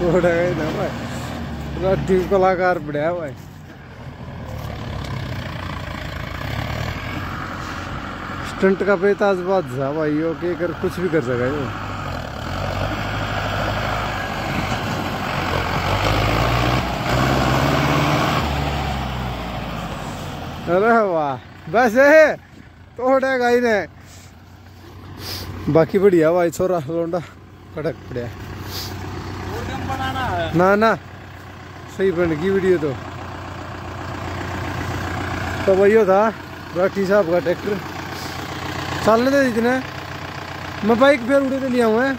भाई कलाकार बढ़िया भाई स्टंट का बेताज बात था, भाई, यो के कर कुछ भी कर सका यो अरे वाह बस है तोड़े गाई ने। बाकी बढ़िया, भाई, छोरा, लोंडा, कड़क बढ़िया। ना ना। सही बन गई वीडियो तो। तो वही था, राठी साहब का ट्रैक्टर चलने दे इतने। मैं बाइक फिर उड़े तो लिया हुआ है?